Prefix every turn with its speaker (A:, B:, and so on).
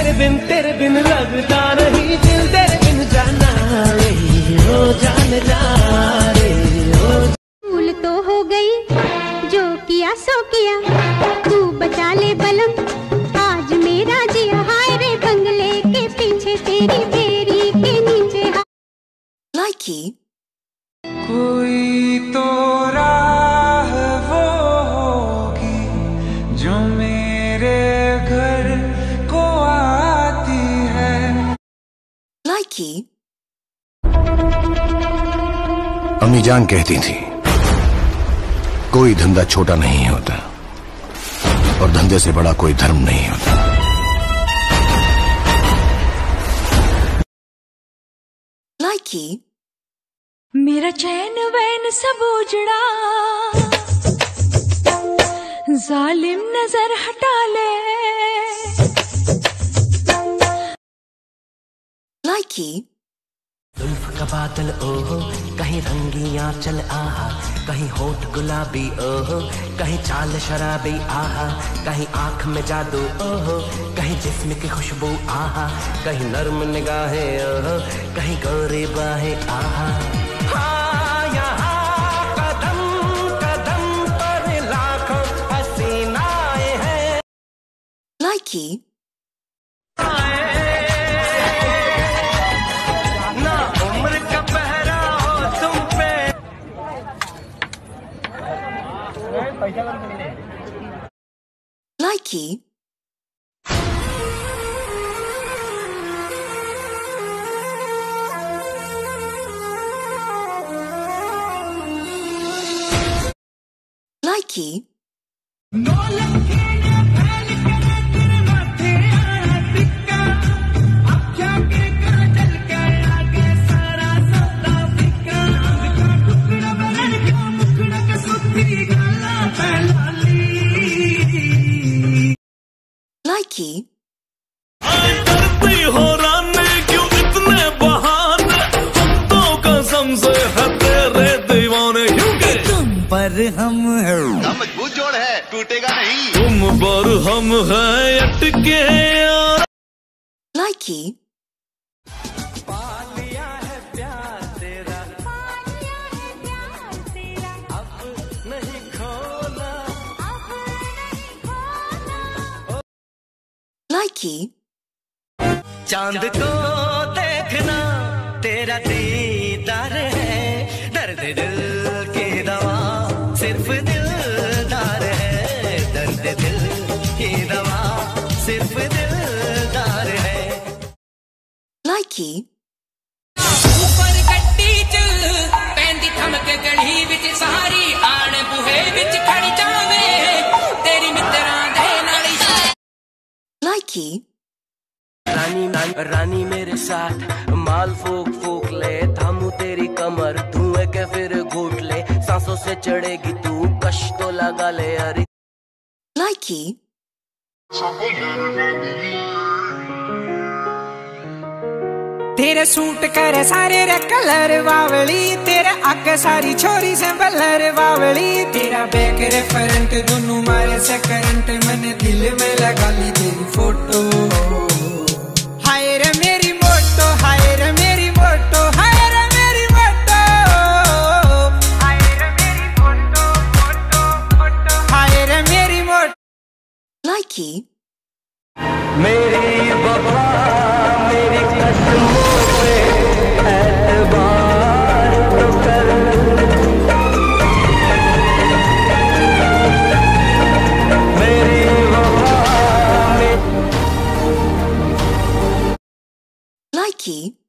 A: तेरे बिन तेरे बिन लगता नहीं, दिल तेरे बिन जाना रे ओ जान जा रे
B: भूल तो हो गई, जो किया सो किया, तू बचा ले बलम, आज मेरा जिया, हाय रे बंगले के पीछे तेरी
C: Likey.
D: अम्मी जान कहती थी कोई धंधा छोटा नहीं होता और धंधे से बड़ा कोई धर्म नहीं होता
C: Likey.
E: मेरा चैन वैन सब उजड़ा जालिम नज़र हटा ले
C: Likey.
A: जुल्फ का बादल ओहो कहीं रंगिया चल आहा कहीं होठ गुलाबी ओहो कहीं चाल शराबी आहा कहीं आँख में जादू ओहो कहीं जिस्म की खुशबू आहा कहीं नर्म निगाहें ओहो कहीं गोरी बाहें आहा हाँ, यहाँ कदम कदम पर लाखों हसीनाएँ हैं
C: Likey.
A: Likey. Likey. No le
C: Likey.
F: करती हो रानी क्यों इतने बहाने हम तो कसम से है तेरे दीवाने क्योंकि तुम पर हम है
G: मज़बूत जोड़ है टूटेगा नहीं
F: तुम पर हम है अटके यार
C: Likey. Likey.
A: चाँद को देखना तेरा दीदार है दर्द दिल के दवा सिर्फ़ दिलदार है दर्द दिल की दवा सिर्फ़ दिलदार है
C: Likey. Likey.
A: रानी रानी रानी मेरे साथ माल फूक फूक ले थामू तेरी कमर धुएँ के फिर घूट ले सांसों से चढ़ेगी तू कश तो लगा ले अरे
C: Likey.
H: तेरे सूट करे सारे रे कलर वावली तेरे आगे सारी छोरी से बलर वावली तेरा बैक रे फ्रंट दोनों मारे से करंट मैंने दिल में लगा ली तेरी फ़ोटो हाय रे मेरी मोटो हाय रे मेरी मोटो हाय रे मेरी मोटो। हाय रे मेरी मोटो मोटो मोटो। हाय रे मेरी मोटो.
A: मेरी
C: Nike